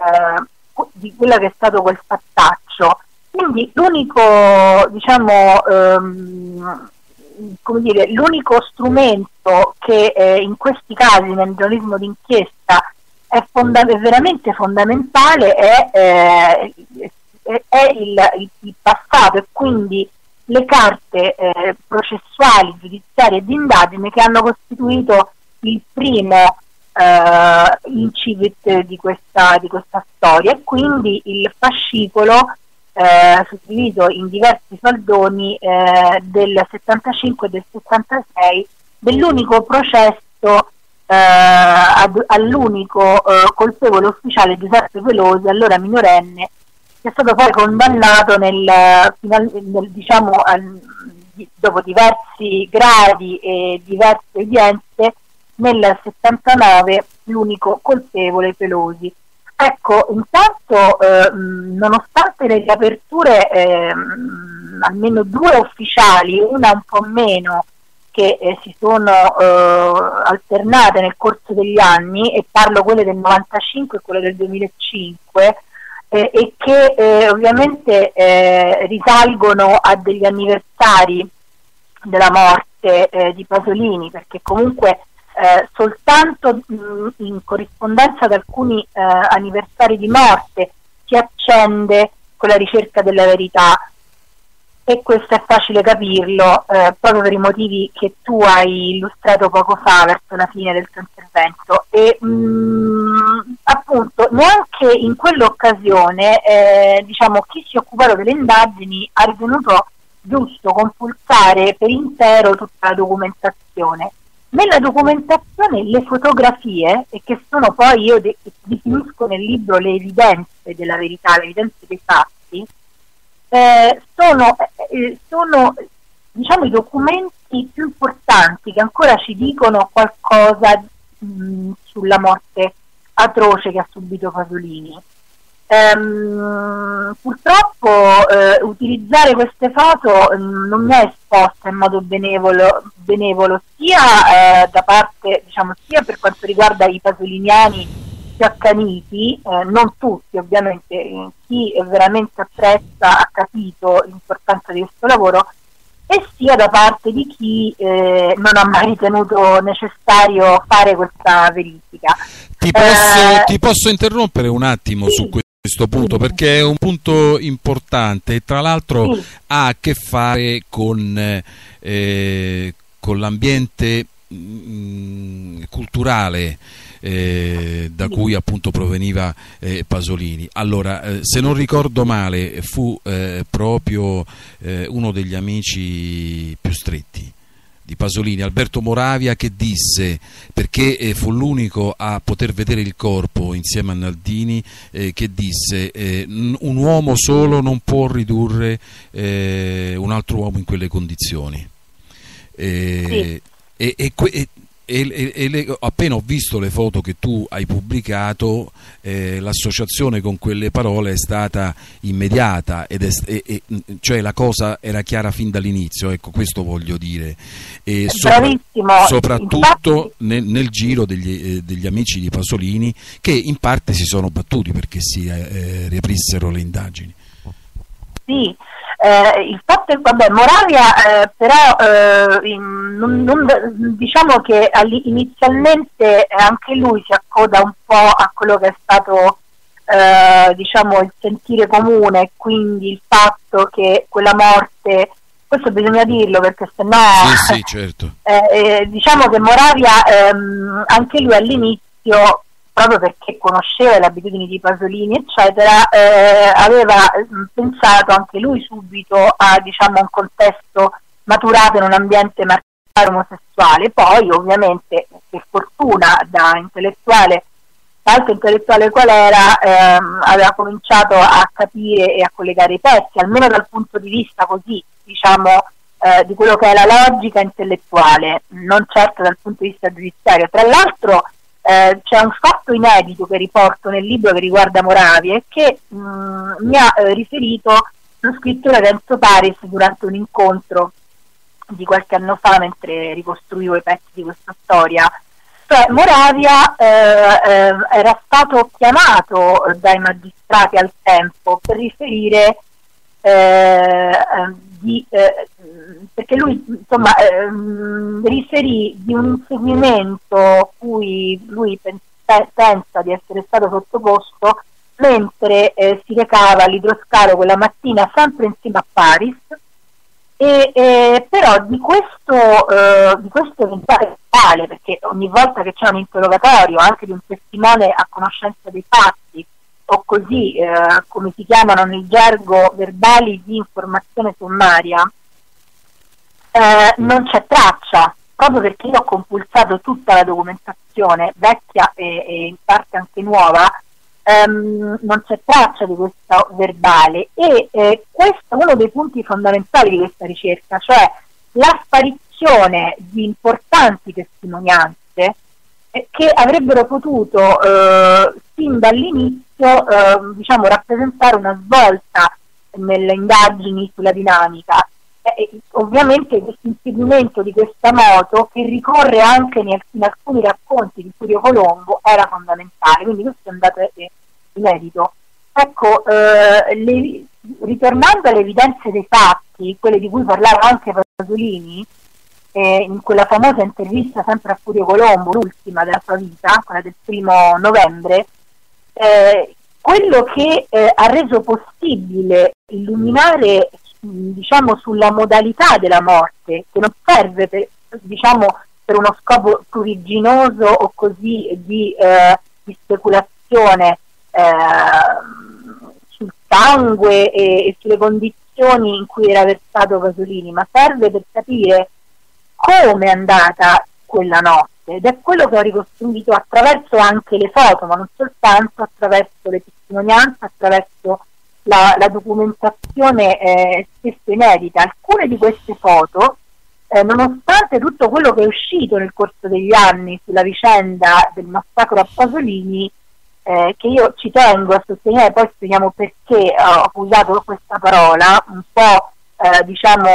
eh, di quello che è stato quel fattaccio. Quindi l'unico, diciamo, ehm, dire, l'unico strumento che eh, in questi casi nel giornalismo d'inchiesta è, fonda- è veramente fondamentale è, eh, è il, il, il, passato e quindi le carte eh, processuali, giudiziarie e di indagine che hanno costituito il primo eh, incipit di questa, di questa storia. E quindi il fascicolo eh, suddiviso in diversi faldoni eh, del 75 e del 76 dell'unico processo eh, ad, all'unico eh, colpevole ufficiale Giuseppe Velosi, allora minorenne, che è stato poi condannato nel, nel, diciamo, al, dopo diversi gradi e diverse udienze nel 79 l'unico colpevole Pelosi. Ecco, intanto eh, nonostante le riaperture, eh, almeno due ufficiali, una un po' meno, che eh, si sono eh, alternate nel corso degli anni, e parlo quelle del 95 e quelle del 2005, eh, e che eh, ovviamente risalgono a degli anniversari della morte di Pasolini, perché comunque eh, soltanto mh, in corrispondenza ad alcuni eh, anniversari di morte si accende quella ricerca della verità. E questo è facile capirlo eh, proprio per i motivi che tu hai illustrato poco fa verso la fine del tuo intervento. E mh, appunto neanche in quell'occasione eh, diciamo chi si è occupato delle indagini ha ritenuto giusto compulsare per intero tutta la documentazione nella documentazione le fotografie, e che sono poi io de- definisco nel libro le evidenze della verità, le evidenze dei fatti, eh, sono, eh, sono diciamo, i documenti più importanti che ancora ci dicono qualcosa mh, sulla morte atroce che ha subito Pasolini. Ehm, purtroppo eh, utilizzare queste foto mh, mm, non mi è esposta in modo benevolo, benevolo sia eh, da parte, diciamo, sia per quanto riguarda i pasoliniani più accaniti, eh, non tutti ovviamente, chi veramente apprezza ha capito l'importanza di questo lavoro, e sia da parte di chi eh, non ha mai ritenuto necessario fare questa verifica. Ti posso, eh, ti posso interrompere un attimo sì. su questo? Questo punto perché è un punto importante e tra l'altro ha a che fare con, eh, con l'ambiente mh, mm, culturale eh, da cui appunto proveniva eh, Pasolini. Allora, eh, se non ricordo male, fu eh, proprio eh, uno degli amici più stretti di Pasolini, Alberto Moravia, che disse, perché eh, fu l'unico a poter vedere il corpo insieme a Naldini, eh, che disse eh, un uomo solo non può ridurre eh, un altro uomo in quelle condizioni. Eh, sì. E, e, e, e, e le, appena ho visto le foto che tu hai pubblicato, eh, l'associazione con quelle parole è stata immediata, ed è, e, cioè la cosa era chiara fin dall'inizio, ecco questo voglio dire. E sopra, soprattutto nel, nel, giro degli, eh, degli, amici di Pasolini che in parte si sono battuti perché si eh, eh riaprissero le indagini. Sì, eh, il fatto è che Moravia eh, però eh, in, non, non, diciamo che inizialmente anche lui si accoda un po' a quello che è stato eh, diciamo il sentire comune, quindi il fatto che quella morte questo bisogna dirlo perché sennò sì, sì, certo. Eh, eh, diciamo che Moravia ehm, anche lui all'inizio proprio perché conosceva le abitudini di Pasolini, eccetera, eh, aveva mm, pensato anche lui subito a diciamo, un contesto maturato in un ambiente marcato omosessuale. Poi, ovviamente, per fortuna da intellettuale, alto intellettuale qual era, ehm, aveva cominciato a capire e a collegare i pezzi, almeno dal punto di vista così, diciamo, eh, di quello che è la logica intellettuale, non certo dal punto di vista giudiziario. Tra l'altro, eh, c'è un fatto inedito che riporto nel libro che riguarda Moravia e che mh, mm, mi ha eh, riferito lo scrittore Renzo Paris durante un incontro di qualche anno fa mentre ricostruivo i pezzi di questa storia. Cioè Moravia eh, eh, era stato chiamato dai magistrati al tempo per riferire eh, di, eh, perché lui insomma ehm, riferì di un inseguimento cui lui pensa di essere stato sottoposto mentre eh, si recava all'idroscalo quella mattina sempre insieme a Paris. E, eh, però di questo, eh, di questo eventuale reale, perché ogni volta che c'è un interrogatorio anche di un testimone a conoscenza dei fatti o così eh, come si chiamano nel gergo verbali di informazione sommaria, eh, non c'è traccia, proprio perché io ho compulsato tutta la documentazione vecchia e, e in parte anche nuova ehm, non c'è traccia di questo verbale e eh, questo è uno dei punti fondamentali di questa ricerca, cioè la sparizione di importanti testimonianze eh, che avrebbero potuto eh, sin dall'inizio ehm, diciamo, rappresentare una svolta nelle indagini sulla dinamica. Ovviamente questo inseguimento di questa moto che ricorre anche in, in alcuni racconti di Furio Colombo era fondamentale, quindi questo è un dato inedito. Ecco, eh, le, ritornando alle evidenze dei fatti, quelle di cui parlava anche Pasolini, eh, in quella famosa intervista sempre a Furio Colombo, l'ultima della sua vita, quella del primo novembre, eh, quello che eh, ha reso possibile illuminare diciamo, sulla modalità della morte, che non serve per, diciamo, per uno scopo pruriginoso o così di, eh, di speculazione eh, sul sangue e, e, sulle condizioni in cui era versato Pasolini, ma serve per capire come è andata quella notte. Ed è quello che ho ricostruito attraverso anche le foto, ma non soltanto attraverso le testimonianze, attraverso la, la documentazione eh, spesso inedita. Alcune di queste foto, eh, nonostante tutto quello che è uscito nel corso degli anni sulla vicenda del massacro a Pasolini, eh, che io ci tengo a sostenere, poi spieghiamo perché ho usato questa parola, un po' eh, diciamo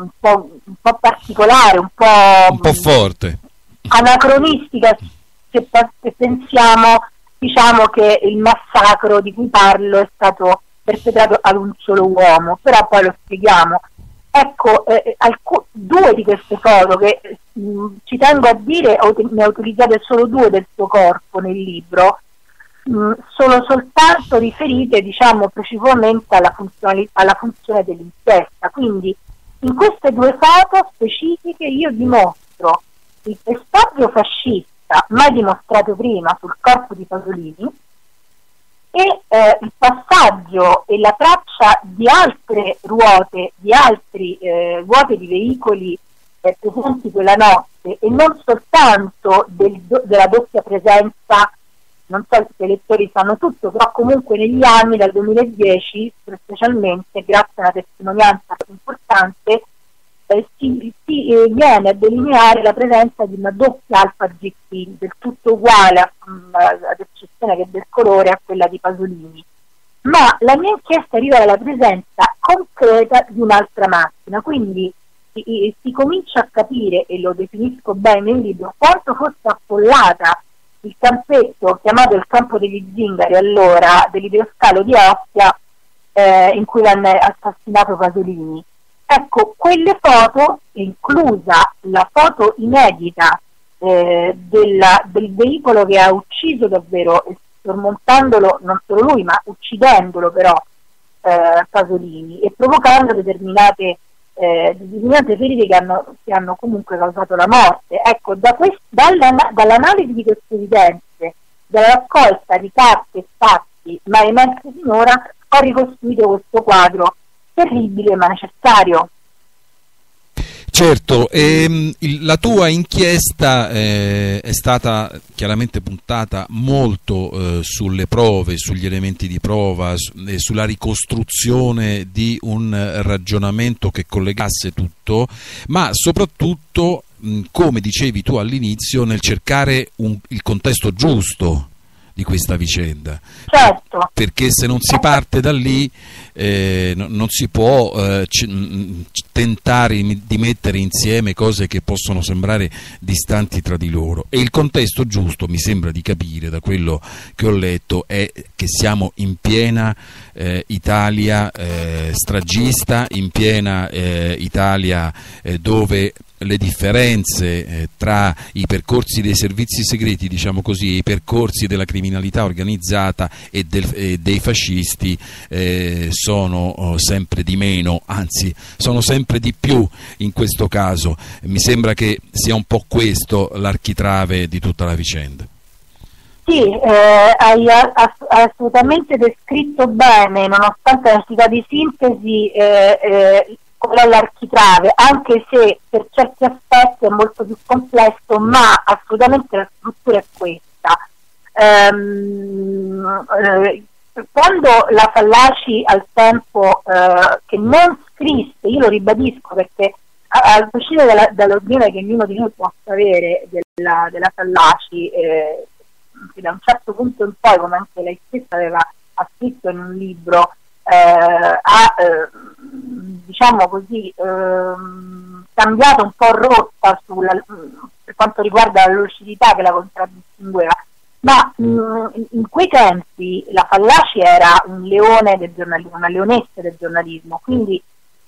un po', un po', particolare, un po', un po forte, anacronistica se, se pensiamo diciamo che il massacro di cui parlo è stato perpetrato ad un solo uomo, però poi lo spieghiamo. Ecco, eh, alc- due di queste foto che mh, mm, ci tengo a dire, ne ho utilizzate solo due del suo corpo nel libro, mh, sono soltanto riferite diciamo precipuamente alla, alla funzione dell'inchiesta. Quindi in queste due foto specifiche io dimostro il pestaggio fascista mai dimostrato prima sul corpo di Pasolini e eh, il passaggio e la traccia di altre ruote, di altri eh, ruote di veicoli eh, presenti quella notte e non soltanto del, della doppia presenza non so se i lettori sanno tutto, però comunque negli anni, dal 2010 specialmente, grazie a una testimonianza importante, eh, si, si eh, viene a delineare la presenza di una doppia alfa GT del tutto uguale, mm, ad eccezione che del colore, a quella di Pasolini. Ma la mia inchiesta arriva alla presenza concreta di un'altra macchina, quindi si, si comincia a capire, e lo definisco bene nel libro, quanto fosse affollata il campetto chiamato il campo degli zingari allora dell'ideoscalo di Ostia eh, in cui venne assassinato Pasolini. Ecco, quelle foto, inclusa la foto inedita eh, della, del veicolo che ha ucciso davvero, sormontandolo non solo lui, ma uccidendolo però eh, Pasolini e provocando determinate eh, determinate ferite che hanno, che hanno, comunque causato la morte. Ecco, da quest- dalla, dall'analisi di queste evidenze, dalla raccolta di carte e fatti mai emersi finora, ho ricostruito questo quadro terribile ma necessario. Certo, ehm, la tua inchiesta eh, è stata chiaramente puntata molto eh, sulle prove, sugli elementi di prova, su, eh, sulla ricostruzione di un ragionamento che collegasse tutto, ma soprattutto, mh, come dicevi tu all'inizio, nel cercare un, il contesto giusto di questa vicenda. Certo. Perché se non si parte da lì eh, no, non si può eh, tentare di mettere insieme cose che possono sembrare distanti tra di loro. E il contesto giusto, mi sembra di capire da quello che ho letto, è che siamo in piena eh, Italia eh, stragista, in piena eh, Italia eh, dove le differenze eh, tra i percorsi dei servizi segreti, diciamo così, i percorsi della criminalità organizzata e, del, e dei fascisti eh, sono oh, sempre di meno, anzi sono sempre di più in questo caso. Mi sembra che sia un po' questo l'architrave di tutta la vicenda. Sì, eh, hai assolutamente descritto bene, nonostante la necessità di sintesi, eh, eh, qual è l'architrave, anche se per certi aspetti è molto più complesso, ma assolutamente la struttura è questa. Ehm, eh, quando la Fallaci al tempo eh, che non scrisse, io lo ribadisco perché a, prescindere dall'ordine che ognuno di noi possa avere della, della Fallaci, eh, da un certo punto in poi, come anche lei stessa aveva scritto in un libro, ha eh, diciamo così ehm, cambiato un po' rotta sulla, per quanto riguarda la lucidità che la contraddistingueva. Ma mh, mm, in quei tempi la Fallaci era un leone del giornalismo, una leonessa del giornalismo, quindi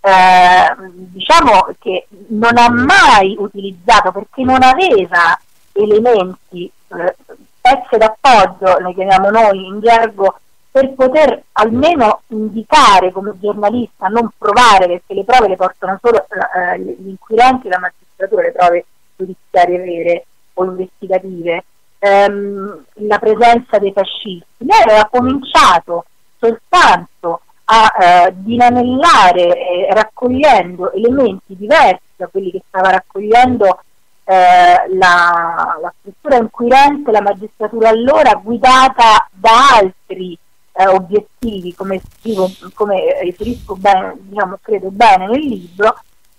eh, diciamo che non ha mai utilizzato perché non aveva elementi, eh, pezze d'appoggio, le chiamiamo noi in gergo, per poter almeno indicare come giornalista, non provare, perché le prove le portano solo eh, gli inquirenti e la magistratura, le prove giudiziarie vere o investigative, ehm, la presenza dei fascisti. Lei aveva cominciato soltanto a eh, dinanellare eh, raccogliendo elementi diversi da quelli che stava raccogliendo eh, la, la, struttura inquirente, la magistratura allora, guidata da altri eh, obiettivi, come, scrivo, come riferisco bene, diciamo, credo bene nel libro,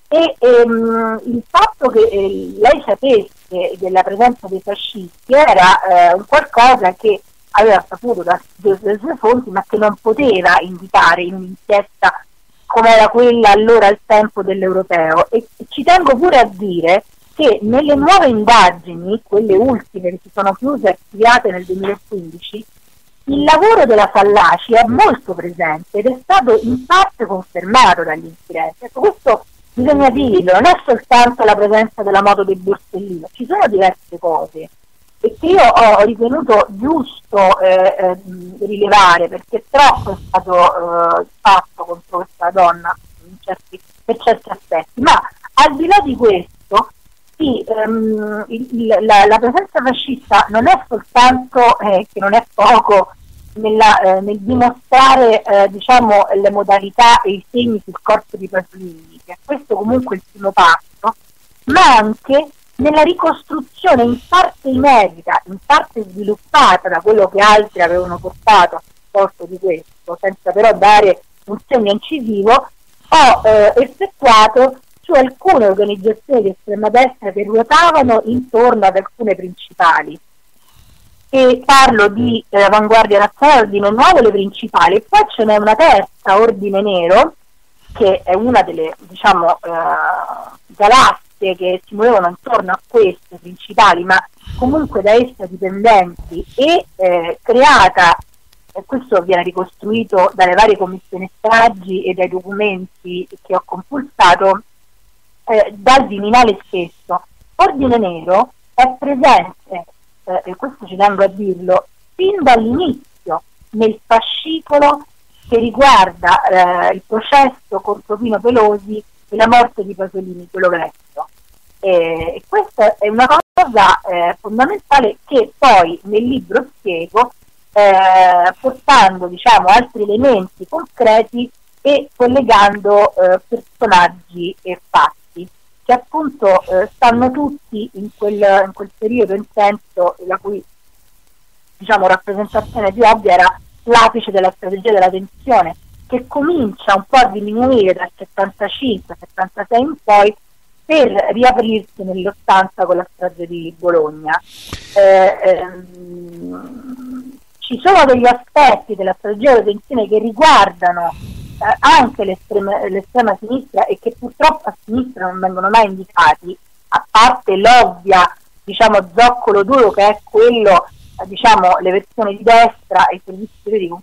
e ehm, il fatto che eh, lei sapesse della presenza dei fascisti era eh, qualcosa che aveva saputo da, dalle sue fonti ma che non poteva indicare in un'inchiesta come era quella allora al tempo dell'europeo. E, ci tengo pure a dire che nelle nuove indagini, quelle ultime che si sono chiuse e archiviate nel 2015, il lavoro della Fallaci è molto presente ed è stato in parte confermato dagli inquirenti. Ecco, questo bisogna dirlo, non è soltanto la presenza della moto del Borsellino, ci sono diverse cose. E che io ho ritenuto giusto eh, eh, rilevare perché troppo è stato eh, fatto contro questa donna certi, per certi aspetti, ma al di là di questo sì, ehm, il, la, la, presenza fascista non è soltanto eh, che non è poco nella, eh, nel dimostrare eh, diciamo, le modalità e i segni sul corpo di Pasolini, che è questo comunque il primo passo, ma anche nella ricostruzione in parte inedita, in parte sviluppata da quello che altri avevano portato a supporto di questo, senza però dare un segno incisivo, ho eh, effettuato su alcune organizzazioni di estrema destra che ruotavano intorno ad alcune principali. E parlo di eh, Avanguardia Nazionale, Ordine Nuovo, le principali, e poi ce n'è una terza, Ordine Nero, che è una delle diciamo, eh, galassie che si muovevano intorno a queste principali, ma comunque da esse dipendenti. E eh, creata, e questo viene ricostruito dalle varie commissioni stragi e dai documenti che ho compulsato, eh, dal Viminale stesso. Ordine Nero è presente eh, e questo ci tengo a dirlo, fin dall'inizio nel fascicolo che riguarda eh, il processo contro Pino Pelosi e la morte di Pasolini, quello vecchio. E questa è una cosa eh, fondamentale che poi nel libro spiego eh, portando diciamo, altri elementi concreti e collegando eh, personaggi e fatti che appunto eh, stanno tutti in quel, in quel, periodo intenso la cui diciamo, rappresentazione più ovvia era l'apice della strategia della tensione che comincia un po' a diminuire dal 75-76 in poi per riaprirsi nell'80 con la strage di Bologna. Eh, ehm, ci sono degli aspetti della strategia della detenzione che riguardano anche l'estrema, sinistra e che purtroppo a sinistra non vengono mai indicati, a parte l'ovvia diciamo zoccolo duro che è quello eh, diciamo le versioni di destra e i servizi con